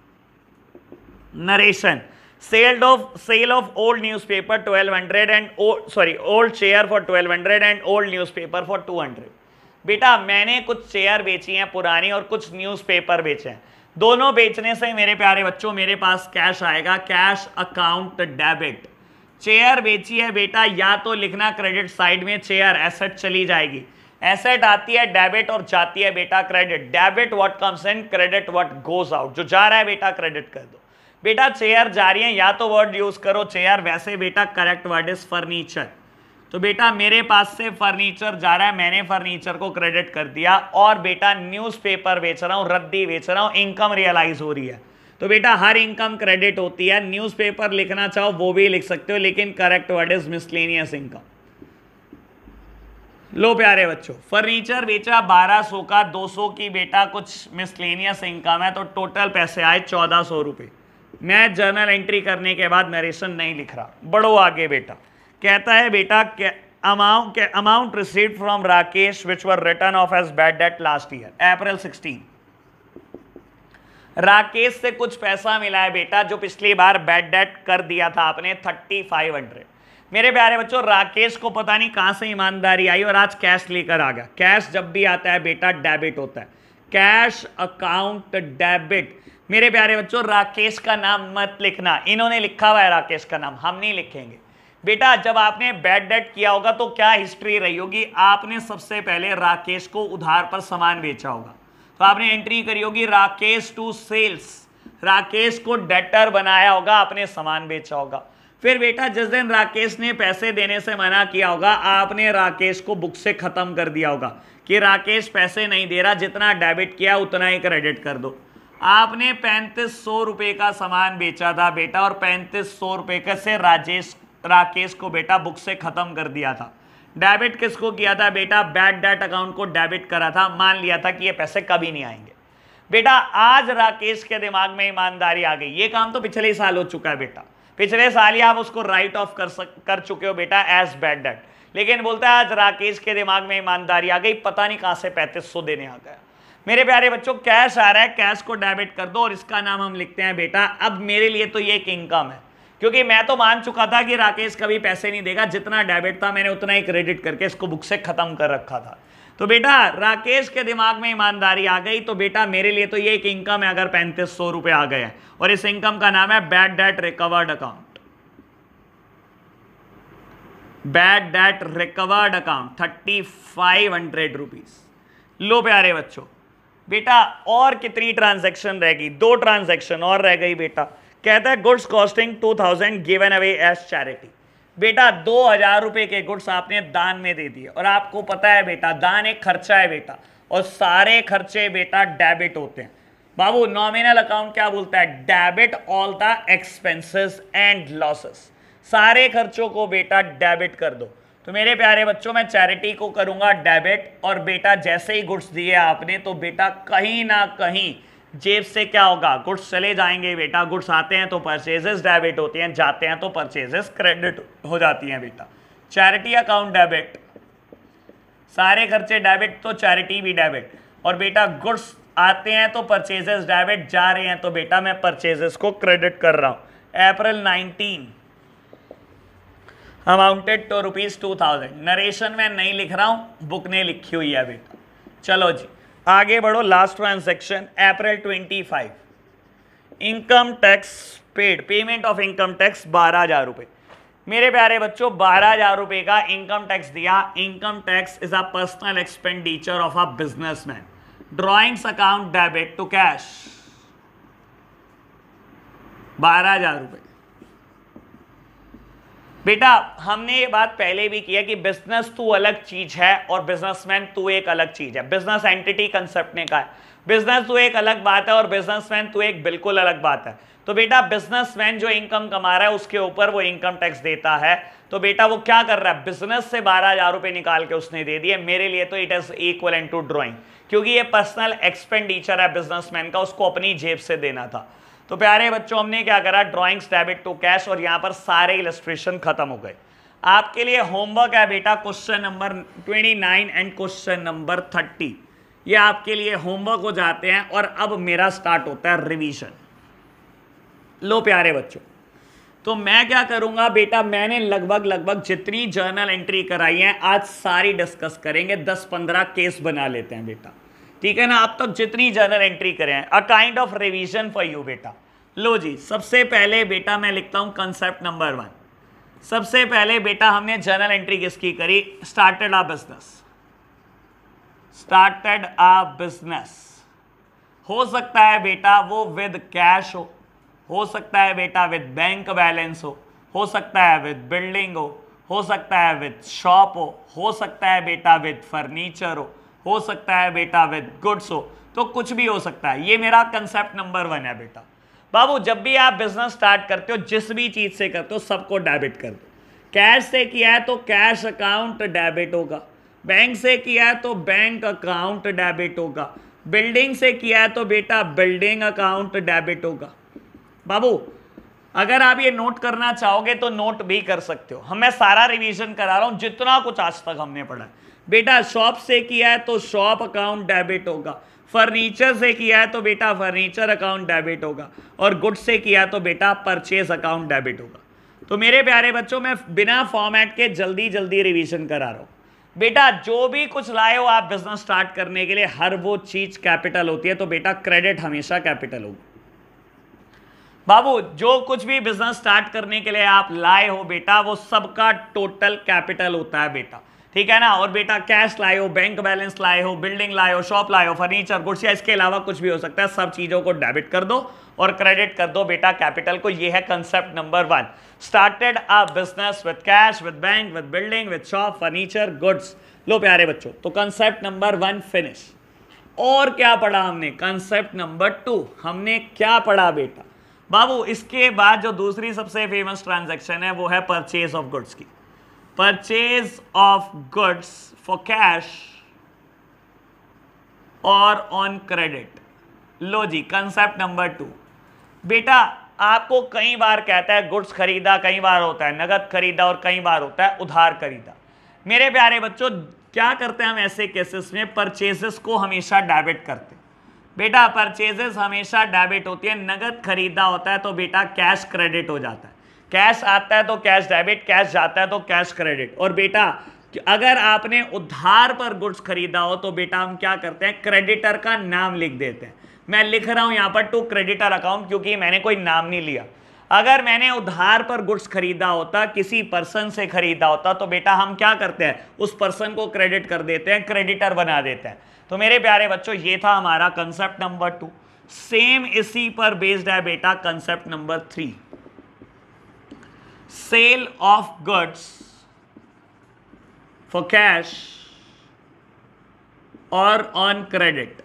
narration sold off sale of old newspaper twelve hundred and sorry old chair for twelve hundred and old newspaper for two hundred बेटा, मैंने कुछ चेयर बेची हैं पुरानी और कुछ न्यूज़पेपर बेचे हैं। दोनों बेचने से मेरे प्यारे बच्चों, मेरे पास कैश आएगा। कैश अकाउंट डेबिट चेयर बेची है बेटा, या तो लिखना क्रेडिट साइड में चेयर एसेट चली जाएगी। एसेट आती है डेबिट और जाती है बेटा credit debit what comes in credit what goes out जो जा रहा है बेटा क्रेडिट कर दो। बेटा चेयर जा रही है, या तो वर्ड यूज़ करो चेयर वैसे बेटा करेक्ट वर्ड इज़ फर्नीचर तो बेटा मेरे पास से फर्नीचर जा रहा है, मैंने फर्नीचर को क्रेडिट कर दिया और बेटा न्यूज़पेपर बेच रहा हूँ, रद्दी बेच रहा हूँ इनकम रियलाइज़ हो रही है। तो बेटा हर इनकम क्रेडिट होती है न्यूज़पेपर लिखना चाहो वो भी लिख सकते हो, लेकिन correct word is miscellaneous income लो प्यारे बच्चों फर्नीचर बेचा 1200 का 200 की बेटा कुछ मिसलेनियस इनकम है तो टोटल पैसे आए चौदह सौ रुपये मैं जर्नल एंट्री करने के बाद नरेशन नहीं लिख रहा। बढ़ो आगे बेटा। कहता है, बेटा amount receive from Rakesh which were written off as bad debt last year April 16 Rakesh से कुछ पैसा मिला है बेटा, जो पिछली बार बैड डेट कर दिया था आपने थर्टी फाइव हंड्रेड मेरे प्यारे बच्चों, राकेश को पता नहीं कहाँ से ईमानदारी आई और आज कैश लेकर आ गया। कैश जब भी आता है बेटा डेबिट होता है। कैश अकाउंट डेबिट मेरे प्यारे बच्चों, राकेश का नाम मत लिखना। इन्होंने लिखा हुआ है राकेश का नाम, हम नहीं लिखेंगे। बेटा, जब आपने बैड डेट किया होगा तो क्या हिस्ट्री रही होगी? आपने सबसे पहले राकेश को उधार पर सामान बेचा होगा। तो आपने एंट्री करी होगी राकेश टू सेल्स राकेश को डेटर बनाया होगा, आपने सामान बेचा होगा। फिर बेटा, जिस दिन राकेश ने पैसे देने से मना किया होगा, आपने राकेश को बुक से खत्म कर दिया होगा कि राकेश पैसे नहीं दे रहा, जितना डेबिट किया, उतना ही क्रेडिट कर दो। आपने पैंतीस सौ रुपए का सामान बेचा था बेटा, और पैंतीस सौ रुपए का से राजेश राकेश को बेटा बुक से खत्म कर दिया था। डेबिट किसको किया था? बेटा बैड डेट अकाउंट को डेबिट करा था। मान लिया था कि ये पैसे कभी नहीं आएँगे। बेटा, आज राकेश के दिमाग में ईमानदारी आ गई। ये काम तो पिछले ही साल हो चुका है बेटा। पिछले साल ही आप उसको राइट ऑफ़ कर सक, कर चुके हो बेटा एज बैड डेट लेकिन बोलता है, आज राकेश के दिमाग में ईमानदारी आ गई। पता नहीं कहाँ से पैंतीस सौ देने आ गया। मेरे प्यारे बच्चों कैश आ रहा है। कैश को डेबिट कर दो और इसका नाम हम लिखते हैं बेटा। अब मेरे लिए तो ये एक इनकम है। क्योंकि मैं तो मान चुका था कि राकेश कभी पैसे नहीं देगा, जितना डेबिट था मैंने उतना ही क्रेडिट करके इसको बुक से खत्म कर रखा था। तो बेटा, राकेश के दिमाग में ईमानदारी आ गई तो बेटा मेरे लिए तो ये एक इनकम है अगर पैंतीस सौ रुपए आ गए और इस इनकम का नाम है bad debt recovered account bad debt recovered account thirty five hundred rupees लो प्यारे बच्चों, बेटा और कितनी ट्रांजैक्शन रहेगी दो ट्रांजैक्शन और रह गई बेटा। कहता है, goods costing two thousand given away as charity बेटा, दो हज़ार रुपए के गुड्स आपने दान में दे दिए। और आपको पता है बेटा, दान एक खर्चा है बेटा, और सारे खर्चे बेटा डेबिट होते हैं। बाबू नॉमिनल अकाउंट क्या बोलता है? Debit all the expenses and losses सारे खर्चों को बेटा डेबिट कर दो। तो मेरे प्यारे बच्चों, मैं चैरिटी को करूँगा डेबिट और बेटा जैसे ही गुड्स दिए आपने तो बेटा कहीं ना कहीं जेब से क्या होगा? गुड्स चले जाएँगे, बेटा। गुड्स आते हैं तो परचेजेस डेबिट होते हैं, जाते हैं तो परचेजेस क्रेडिट हो जाती हैं, बेटा। चैरिटी अकाउंट डेबिट सारे खर्चे डेबिट तो चैरिटी भी डेबिट और बेटा गुड्स आते हैं तो परचेजेस डेबिट जा रहे हैं तो बेटा, मैं परचेजेस को क्रेडिट कर रहा हूँ। April 19 amounted to rupees two thousand narration में नहीं लिख रहा हूँ बुक ने लिखी हुई है, बेटा। चलो जी। आगे बढ़ो last transaction April 25 income tax paid payment of income tax बारह हज़ार रुपए। मेरे प्यारे बच्चों, बारह हज़ार रुपए का इनकम टैक्स दिया। Income tax is a personal expenditure of a businessman drawings account debit to cash बारह हज़ार रुपए। बेटा, हमने ये बात पहले भी किया कि बिज़नेस तू अलग चीज़ है और बिजनेसमैन तू एक अलग चीज़ है। बिज़नेस एंटिटी कंसेप्ट ने कहा है। बिज़नेस तू एक अलग बात है और बिजनेसमैन तू एक बिल्कुल अलग बात है। तो बेटा बिजनेसमैन जो इनकम कमा रहा है, उसके ऊपर वो इनकम टैक्स देता है। तो बेटा, वो क्या कर रहा है? बिज़नेस से बारह हज़ार रुपए निकाल के उसने दे दिए। मेरे लिए तो it is equal and to drawing क्योंकि ये पर्सनल एक्सपेंडिचर है बिजनेसमैन का, उसको अपनी जेब से देना था। तो प्यारे बच्चों, हमने क्या करा? ड्रॉइंग्स डेबिट टू कैश और यहाँ पर सारे इलस्ट्रेशन खत्म हो गए। आपके लिए होमवर्क है बेटा question number 29 and question number 30 ये आपके लिए होमवर्क हो जाते हैं और अब मेरा स्टार्ट होता है रिवीजन लो प्यारे बच्चों तो मैं क्या करूँगा बेटा, मैंने लगभग लगभग जितनी जर्नल एंट्री कराई है, आज सारी डिस्कस करेंगे 10-15 केस बना लेते हैं बेटा। ठीक है ना? आप तक जितनी जर्नल एंट्री करें a kind of revision for you बेटा। लो जी, सबसे पहले बेटा मैं लिखता हूँ कंसेप्ट नंबर वन सबसे पहले बेटा हमने जर्नल एंट्री किसकी करी? Started a business started a business हो सकता है बेटा वो विद कैश हो. हो सकता है बेटा विद बैंक बैलेंस हो. हो सकता है विद बिल्डिंग हो. हो सकता है विद शॉप हो. हो सकता है बेटा विद फर्नीचर हो. हो सकता है बेटा विद गुड्स हो. तो कुछ भी हो सकता है. ये मेरा कंसेप्ट नंबर वन है बेटा. बाबू, जब भी आप बिज़नेस स्टार्ट करते हो, जिस भी चीज़ से करते हो, सबको डेबिट कर दो। कैश से किया है तो कैश अकाउंट डेबिट होगा। बैंक से किया है तो बैंक अकाउंट डेबिट होगा। बिल्डिंग से किया है तो बेटा बिल्डिंग अकाउंट डेबिट होगा। बाबू, अगर आप ये नोट करना चाहोगे तो नोट भी कर सकते हो। हम मैं सारा रिवीजन करा रहा हूँ, जितना कुछ आज तक हमने पढ़ा है। बेटा शॉप से किया है तो शॉप अकाउंट डेबिट होगा। फर्नीचर से किया है तो बेटा फर्नीचर अकाउंट डेबिट होगा और गुड्स से किया तो बेटा परचेज अकाउंट डेबिट होगा। तो मेरे प्यारे बच्चों, मैं बिना फॉर्मेट के जल्दी जल्दी रिवीजन करा रहा हूँ। बेटा, जो भी कुछ लाए हो आप बिज़नेस स्टार्ट करने के लिए, हर वो चीज़ कैपिटल होती है तो बेटा क्रेडिट हमेशा कैपिटल होगा। बाबू, जो कुछ भी बिज़नेस स्टार्ट करने के लिए आप लाए हो बेटा, वो सबका टोटल कैपिटल होता है बेटा। ठीक है ना? और बेटा कैश लाए हो बैंक बैलेंस लाए हो बिल्डिंग लाए हो शॉप लाए हो फर्नीचर गुड्स या इसके अलावा कुछ भी हो सकता है। सब चीज़ों को डेबिट कर दो और क्रेडिट कर दो बेटा कैपिटल को। ये है concept number one started a business with cash with bank with building with shop furniture goods लो प्यारे बच्चों तो कंसेप्ट नंबर वन फिनिश और क्या पढ़ा हमने? कंसेप्ट नंबर टू हमने क्या पढ़ा बेटा? बाबू, इसके बाद जो दूसरी सबसे फ़ेमस ट्रांजैक्शन है, वो है परचेज ऑफ़ गुड्स की। Purchase of goods for cash और ऑन क्रेडिट लो जी कंसेप्ट नंबर टू बेटा, आपको कई बार कहता है गुड्स खरीदा, कई बार होता है, नगद खरीदा और कई बार होता है, उधार खरीदा. मेरे प्यारे बच्चों, क्या करते हैं हम ऐसे केसेस में? परचेजेस को हमेशा डेबिट करते हैं। बेटा परचेजेस हमेशा डेबिट होती है, नगद खरीदा होता है तो बेटा कैश क्रेडिट हो जाता है। कैश आता है तो कैश डेबिट, कैश जाता है तो कैश क्रेडिट। और बेटा अगर आपने उधार पर गुड्स खरीदा हो तो बेटा हम क्या करते हैं? क्रेडिटर का नाम लिख देते हैं। मैं लिख रहा हूँ यहाँ पर टू क्रेडिटर अकाउंट, क्योंकि मैंने कोई नाम नहीं लिया। अगर मैंने उधार पर गुड्स खरीदा होता, किसी पर्सन से खरीदा होता तो बेटा हम क्या करते हैं? उस पर्सन को क्रेडिट कर देते हैं, क्रेडिटर बना देते हैं। तो मेरे प्यारे बच्चों, ये था हमारा कंसेप्ट नंबर टू सेम इसी पर बेस्ड है बेटा concept number three sale of goods for cash और ऑन क्रेडिट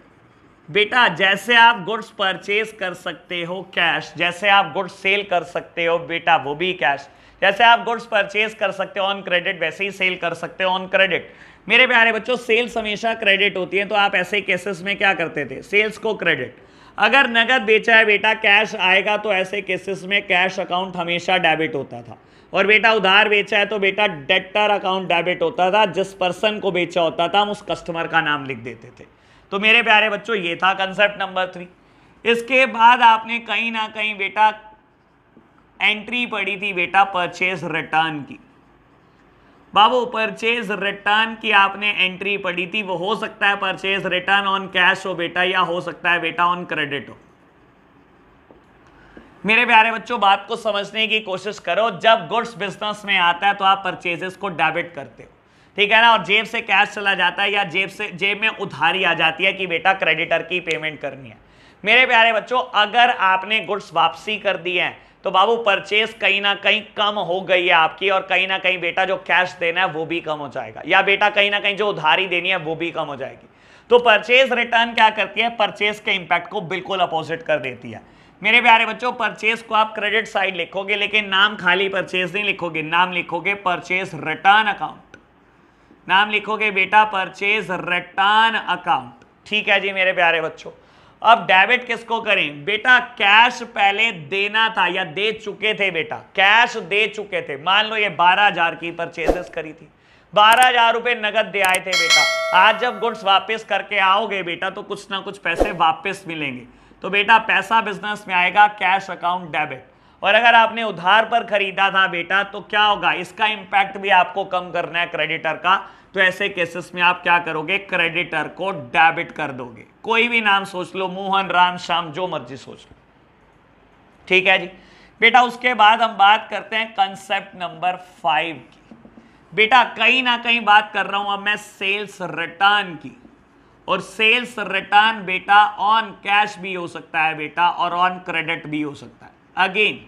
बेटा, जैसे आप गुड्स परचेज कर सकते हो कैश जैसे आप गुड्स सेल कर सकते हो, बेटा, वो भी कैश जैसे आप गुड्स परचेज कर सकते हो ऑन क्रेडिट वैसे ही सेल कर सकते हो ऑन क्रेडिट मेरे प्यारे बच्चों सेल्स हमेशा क्रेडिट होती है तो आप ऐसे केसेस में क्या करते थे? सेल्स को क्रेडिट अगर नगद बेचा है, बेटा कैश आएगा तो ऐसे केसेस में कैश अकाउंट हमेशा डेबिट होता था। और बेटा उधार बेचा है तो बेटा डेटर अकाउंट डेबिट होता था। जिस पर्सन को बेचा होता था, हम उस कस्टमर का नाम लिख देते थे। तो मेरे प्यारे बच्चों, ये था कंसेप्ट नंबर थ्री इसके बाद आपने कहीं ना कहीं बेटा एंट्री पड़ी थी, बेटा परचेज रिटर्न की। बाबू परचेज रिटर्न की आपने एंट्री पढ़ी थी, वो हो सकता है परचेज रिटर्न ऑन कैश हो बेटा, या हो सकता है बेटा ऑन क्रेडिट हो। मेरे प्यारे बच्चों, बात को समझने की कोशिश करो, जब गुड्स बिज़नेस में आता है तो आप परचेजेस को डेबिट करते हो। ठीक है ना? और जेब से कैश चला जाता है या जेब से, जेब में उधारी आ जाती है कि बेटा क्रेडिटर की पेमेंट करनी है। मेरे प्यारे बच्चों, अगर आपने गुड्स वापसी कर दी है तो बाबू परचेज कहीं ना कहीं कम हो गई है आपकी और कहीं ना कहीं बेटा जो कैश देना है वो भी कम हो जाएगा। या बेटा कहीं ना कहीं जो उधारी देनी है वो भी कम हो जाएगी। तो परचेज रिटर्न क्या करती है? परचेज के इंपैक्ट को बिल्कुल अपोजिट कर देती है। मेरे प्यारे बच्चों परचेज को आप क्रेडिट साइड लिखोगे, लेकिन नाम खाली परचेज नहीं लिखोगे। नाम लिखोगे परचेज रिटर्न अकाउंट नाम लिखोगे बेटा परचेज रिटर्न अकाउंट ठीक है जी मेरे प्यारे बच्चों। अब डेबिट किसको करें? बेटा कैश पहले देना था या दे चुके थे बेटा? कैश दे चुके थे। मान लो ये बारह हज़ार की परचेजेस करी थी। बारह हज़ार रुपए नगद दे आए थे बेटा। आज जब गुड्स वापस करके आओगे बेटा तो कुछ ना कुछ पैसे वापस मिलेंगे। तो बेटा, पैसा बिज़नेस में आएगा कैश अकाउंट डेबिट और अगर आपने उधार पर खरीदा था बेटा तो क्या होगा? इसका इंपैक्ट भी आपको कम करना है क्रेडिटर का। तो ऐसे केसेस में आप क्या करोगे? क्रेडिटर को डेबिट कर दोगे। कोई भी नाम सोच लो, मोहन, राम, श्याम, जो मर्ज़ी सोच लो। ठीक है जी? बेटा, उसके बाद हम बात करते हैं कंसेप्ट नंबर फाइव की। बेटा, कहीं ना कहीं बात कर रहा हूँ अब मैं सेल्स रिटर्न की। और सेल्स रिटर्न बेटा ऑन कैश भी हो सकता है बेटा और ऑन क्रेडिट भी हो सकता है। अगेन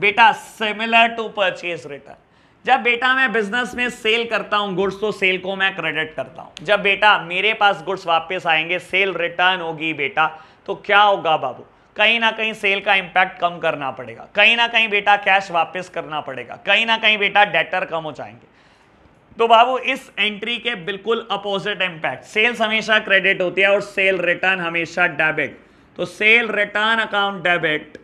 बेटा सिमिलर टू परचेज रिटर्न जब बेटा मैं बिज़नेस में सेल करता हूँ गुड्स तो सेल को मैं क्रेडिट करता हूँ। जब बेटा मेरे पास गुड्स वापस आएँगे सेल रिटर्न होगी बेटा तो क्या होगा बाबू? कहीं ना कहीं सेल का इंपैक्ट कम करना पड़ेगा। कहीं ना कहीं बेटा कैश वापस करना पड़ेगा। कहीं ना कहीं बेटा डेटर कम हो जाएँगे। तो बाबू, इस एंट्री के बिल्कुल अपोजिट इंपैक्ट सेल्स हमेशा क्रेडिट होती है और सेल रिटर्न हमेशा डेबिट तो सेल रिटर्न अकाउंट डेबिट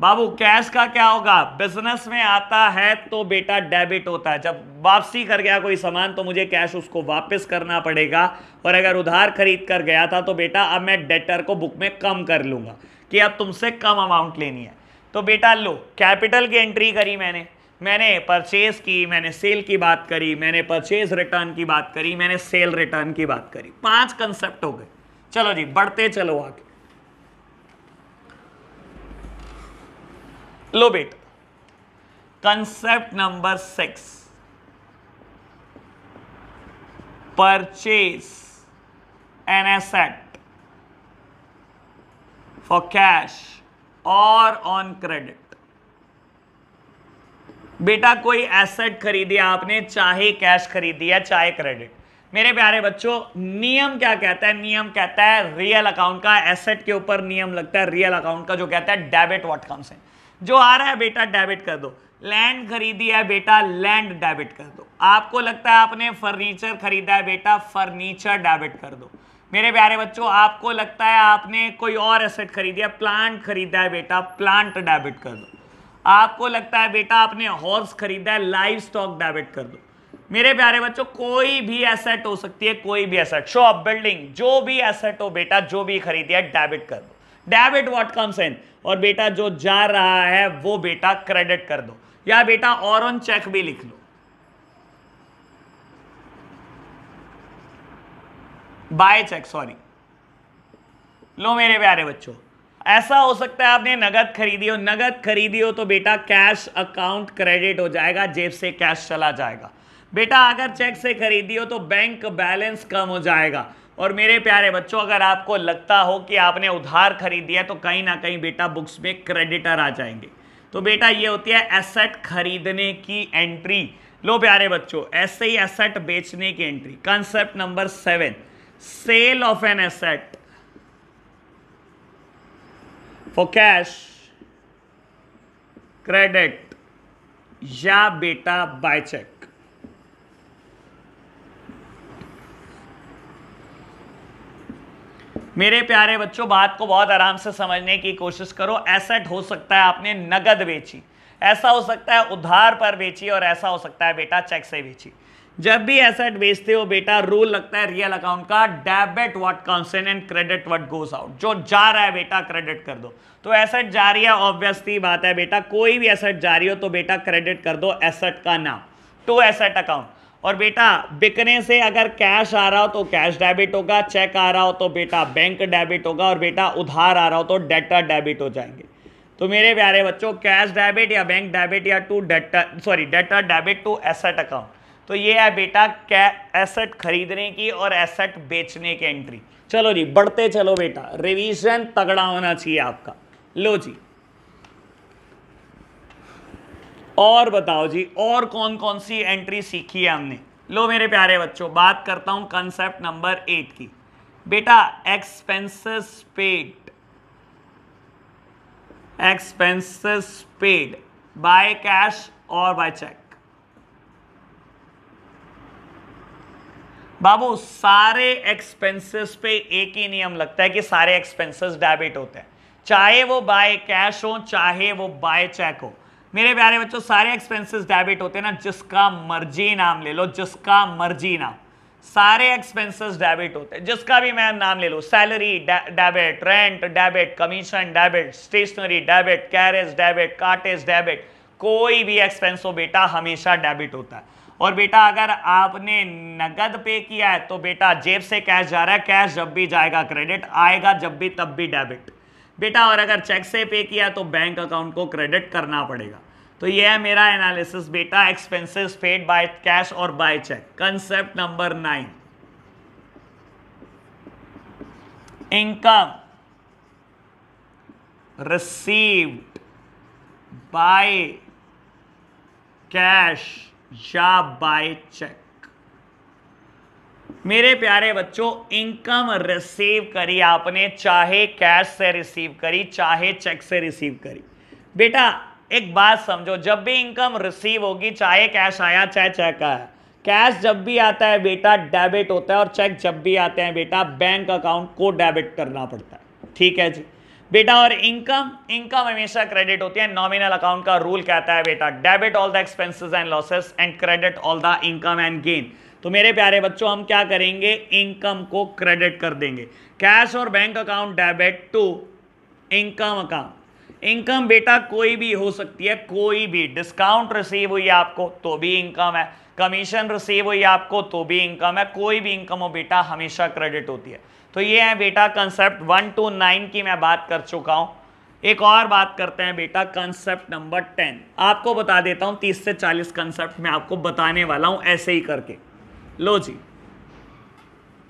बाबू कैश का क्या होगा? बिज़नेस में आता है तो बेटा डेबिट होता है। जब वापसी कर गया कोई सामान तो मुझे कैश उसको वापस करना पड़ेगा। और अगर उधार खरीद कर गया था तो बेटा अब मैं डेटर को बुक में कम कर लूँगा कि अब तुमसे कम अमाउंट लेनी है। तो बेटा, लो कैपिटल की एंट्री करी मैंने। मैंने परचेज की, मैंने सेल की बात करी, मैंने परचेज रिटर्न की बात करी, मैंने सेल रिटर्न की बात करी। पाँच कंसेप्ट हो गए। चलो जी, बढ़ते चलो आगे। लो बेट concept number six purchase an asset for cash और ऑन क्रेडिट बेटा, कोई एसेट खरीदी, आपने चाहे कैश खरीदी है चाहे क्रेडिट मेरे प्यारे बच्चों, नियम क्या कहता है? नियम कहता है रियल अकाउंट का एसेट के ऊपर नियम लगता है रियल अकाउंट का जो कहता है डेबिट व्हाट कम्स इन जो आ रहा है बेटा डेबिट कर दो। लैंड खरीदी है बेटा लैंड डेबिट कर दो। आपको लगता है आपने फर्नीचर खरीदा है बेटा फर्नीचर डेबिट कर दो। मेरे प्यारे बच्चों, आपको लगता है आपने कोई और एसेट खरीदी है प्लांट खरीदा है बेटा प्लांट डेबिट कर दो। आपको लगता है बेटा आपने हॉर्स खरीदा है लाइव स्टॉक डेबिट कर दो। मेरे प्यारे बच्चों, कोई भी एसेट हो सकती है, कोई भी एसेट शो ऑफ़ बिल्डिंग जो भी एसेट हो बेटा, जो भी खरीदी है डेबिट कर दो। डेबिट व्हाट कम्स इन और बेटा जो जा रहा है, वो बेटा क्रेडिट कर दो। या बेटा और ऑन चेक भी लिख लो। बाय चेक सॉरी लो मेरे प्यारे बच्चों। ऐसा हो सकता है आपने नगद खरीदी हो। नगद खरीदी हो तो बेटा कैश अकाउंट क्रेडिट हो जाएगा, जेब से कैश चला जाएगा। बेटा अगर चेक से खरीदी हो तो बैंक बैलेंस कम हो जाएगा। और मेरे प्यारे बच्चों, अगर आपको लगता हो कि आपने उधार खरीद दिया तो कहीं ना कहीं बेटा बुक्स में क्रेडिटर आ जाएँगे। तो बेटा, ये होती है एसेट खरीदने की एंट्री लो प्यारे बच्चों, ऐसे ही एसेट बेचने की entry concept number seven sale of an asset for cash credit या बेटा बाय चेक मेरे प्यारे बच्चों, बात को बहुत आराम से समझने की कोशिश करो। एसेट हो सकता है आपने नगद बेची, ऐसा हो सकता है उधार पर बेची और ऐसा हो सकता है बेटा चेक से बेची। जब भी एसेट बेचते हो बेटा रूल लगता है रियल अकाउंट का debit what comes and credit what goes out जो जा रहा है बेटा क्रेडिट कर दो। तो एसेट जा रही है ऑब्वियसली बात है बेटा, कोई भी एसेट जा रही हो तो बेटा क्रेडिट कर दो एसेट का नाम। टू एसेट अकाउंट और बेटा, बिकने से अगर कैश आ रहा हो तो कैश डेबिट होगा चेक आ रहा हो तो बेटा बैंक डेबिट होगा और बेटा उधार आ रहा हो तो डेटर डेबिट हो जाएँगे। तो मेरे प्यारे बच्चों कैश डेबिट या बैंक डेबिट या to debtor sorry debtor debit to asset account तो ये है बेटा कै एसेट खरीदने की और एसेट बेचने की एंट्री चलो जी, बढ़ते चलो बेटा। रिवीजन तगड़ा होना चाहिए आपका। लो जी। और बताओ जी, और कौन कौन सी एंट्री सीखी है हमने? लो मेरे प्यारे बच्चों, बात करता हूँ कंसेप्ट नंबर एट की। बेटा expenses paid expenses paid by cash और बाय चेक बाबू, सारे एक्सपेंसेस पे एक ही नियम लगता है कि सारे एक्सपेंसेस डेबिट होते हैं। चाहे वो बाय कैश हो, चाहे वो बाय चेक हो। मेरे प्यारे बच्चों, सारे एक्सपेंसेस डेबिट होते हैं ना, जिसका मर्ज़ी नाम ले लो, जिसका मर्ज़ी नाम। सारे एक्सपेंसेस डेबिट होते हैं। जिसका भी मैं नाम ले लो salary debit rent debit commission debit stationery debit carriage debit cartage debit कोई भी एक्सपेंस हो, बेटा, हमेशा डेबिट होता है। और बेटा, अगर आपने नगद पे किया है तो बेटा, जेब से कैश जा रहा है कैश जब भी जाएगा क्रेडिट आएगा, जब भी, तब भी डेबिट बेटा, और अगर चेक से पे किया तो बैंक अकाउंट को क्रेडिट करना पड़ेगा। तो ये है मेरा एनालिसिस बेटा एक्सपेंसेस पेड बाय कैश और by cheque concept number nine income received by cash या बाय चेक मेरे प्यारे बच्चों इनकम रिसीव करी आपने, चाहे कैश से रिसीव करी, चाहे चेक से रिसीव करी। बेटा एक बात समझो, जब भी इनकम रिसीव होगी, चाहे कैश आया, चाहे चेक आया कैश जब भी आता है बेटा डेबिट होता है और चेक जब भी आते हैं बेटा बैंक अकाउंट को डेबिट करना पड़ता है। ठीक है जी? बेटा, और इनकम इनकम हमेशा क्रेडिट होती है। नॉमिनल अकाउंट का रूल कहता है बेटा debit all the expenses and losses and credit all the income and gain तो मेरे प्यारे बच्चों, हम क्या करेंगे? इनकम को क्रेडिट कर देंगे। कैश और bank account debit to income account income बेटा कोई भी हो सकती है, कोई भी डिस्काउंट रिसीव हुई आपको तो भी इनकम है कमीशन रिसीव हुई आपको तो भी इनकम है, कोई भी इनकम हो बेटा हमेशा क्रेडिट होती है। तो ये है बेटा कंसेप्ट वन टू नाइन की मैं बात कर चुका हूँ। एक और बात करते हैं बेटा कंसेप्ट नंबर टेन आपको बता देता हूँ, तीस से चालीस कंसेप्ट मैं आपको बताने वाला हूँ ऐसे ही करके। लो जी।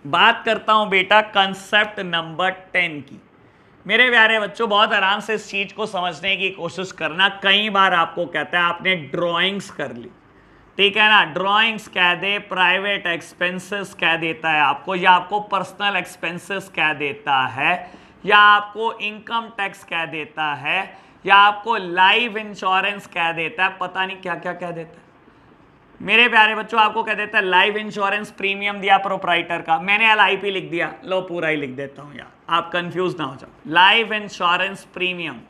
बात करता हूँ बेटा कंसेप्ट नंबर टेन की। मेरे प्यारे बच्चों, बहुत आराम से इस चीज़ को समझने की कोशिश करना। कई बार आपको कहता है, आपने ड्राइंग्स कर ली। ठीक है ना? ड्राइंग्स कह दे प्राइवेट एक्सपेंसेस कह देता है आपको, या आपको पर्सनल एक्सपेंसेस कह देता है, या आपको इनकम टैक्स कह देता है, या आपको लाइफ इंश्योरेंस कह देता है, पता नहीं क्या क्या कह देता है। मेरे प्यारे बच्चों, आपको कह देता है लाइफ इंश्योरेंस प्रीमियम दिया प्रोपराइटर का। मैंने एल आई पी लिख दिया। लो, पूरा ही लिख देता हूँ यार। आप कंफ्यूज ना हो जाओ। लाइफ इंश्योरेंस प्रीमियम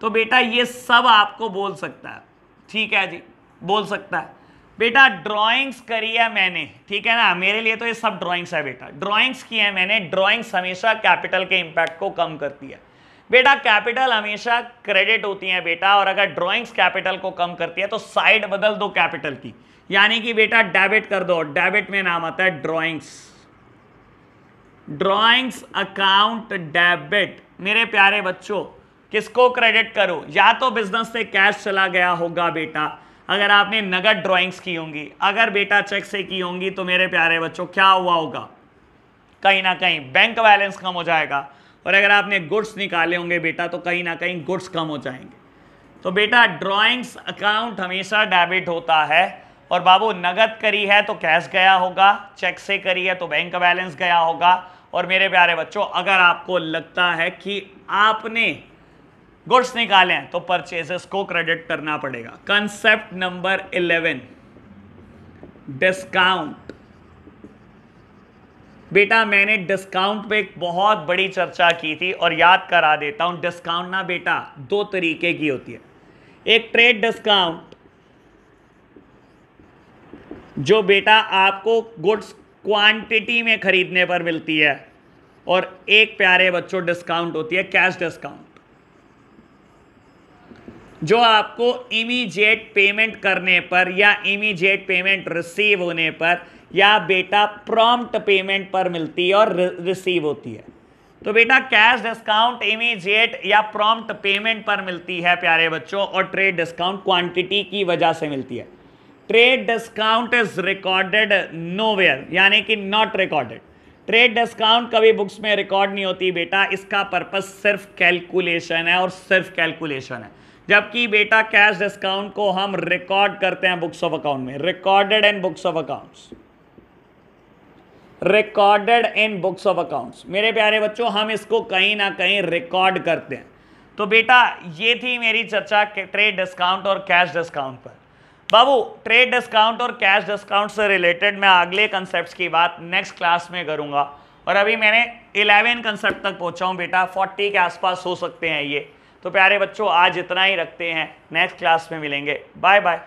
तो बेटा, ये सब आपको बोल सकता है। ठीक है जी? बोल सकता है। बेटा ड्राइंग्स करी है मैंने। ठीक है ना? मेरे लिए तो ये सब ड्राइंग्स है बेटा। ड्राइंग्स की है मैंने। ड्राइंग्स हमेशा कैपिटल के इंपैक्ट को कम करती है। बेटा कैपिटल हमेशा क्रेडिट होती है बेटा, और अगर ड्राइंग्स कैपिटल को कम करती है तो साइड बदल दो कैपिटल की। यानी कि बेटा डेबिट कर दो। डेबिट में नाम आता है ड्राइंग्स ड्राइंग्स अकाउंट डेबिट मेरे प्यारे बच्चों, किसको क्रेडिट करो? या तो बिज़नेस से कैश चला गया होगा बेटा, अगर आपने नगद ड्राइंग्स की होंगी। अगर बेटा चेक से की होंगी तो मेरे प्यारे बच्चों, क्या हुआ होगा? कहीं ना कहीं बैंक बैलेंस कम हो जाएगा। और अगर आपने गुड्स निकाले होंगे बेटा तो कहीं ना कहीं गुड्स कम हो जाएँगे। तो बेटा ड्राइंग्स अकाउंट हमेशा डेबिट होता है। और बाबू, नगद करी है तो कैश गया होगा चेक से करी है तो बैंक बैलेंस गया होगा। और मेरे प्यारे बच्चों, अगर आपको लगता है कि आपने गुड्स निकाले हैं तो परचेजेस को क्रेडिट करना पड़ेगा। कंसेप्ट नंबर इलेवन डिस्काउंट बेटा, मैंने डिस्काउंट पे एक बहुत बड़ी चर्चा की थी और याद करा देता हूँ। डिस्काउंट ना बेटा, दो तरीके की होती है। एक ट्रेड डिस्काउंट जो बेटा आपको गुड्स क्वांटिटी में खरीदने पर मिलती है, और एक प्यारे बच्चों डिस्काउंट होती है कैश डिस्काउंट जो आपको इमीजिएट पेमेंट करने पर या इमीजिएट पेमेंट रिसीव होने पर या बेटा प्रॉम्प्ट पेमेंट पर मिलती है और रिसीव होती है। तो बेटा कैश डिस्काउंट इमीजिएट या प्रॉम्प्ट पेमेंट पर मिलती है, प्यारे बच्चों, और ट्रेड डिस्काउंट क्वांटिटी की वजह से मिलती है। Trade discount is recorded nowhere यानी कि नॉट रिकॉर्डेड ट्रेड डिस्काउंट कभी बुक्स में रिकॉर्ड नहीं होती बेटा, इसका पर्पज सिर्फ़ कैलकुलेशन है और सिर्फ़ कैलकुलेशन है। जबकि बेटा कैश डिस्काउंट को हम रिकॉर्ड करते हैं बुक्स ऑफ़ अकाउंट में। Recorded in books of accounts recorded in books of accounts मेरे प्यारे बच्चों, हम इसको कहीं ना कहीं रिकॉर्ड करते हैं। तो बेटा, ये थी मेरी चर्चा ट्रेड डिस्काउंट और कैश डिस्काउंट पर। बाबू ट्रेड डिस्काउंट और कैश डिस्काउंट से रिलेटेड मैं अगले कंसेप्ट की बात नेक्स्ट क्लास में करूँगा। और अभी मैंने 11 कंसेप्ट तक पहुँचा हूँ बेटा 40 के आसपास हो सकते हैं ये। तो प्यारे बच्चों, आज इतना ही रखते हैं। नेक्स्ट क्लास में मिलेंगे। Bye bye